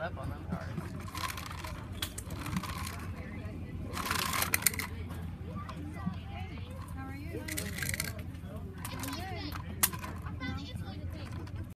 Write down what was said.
up on them cars.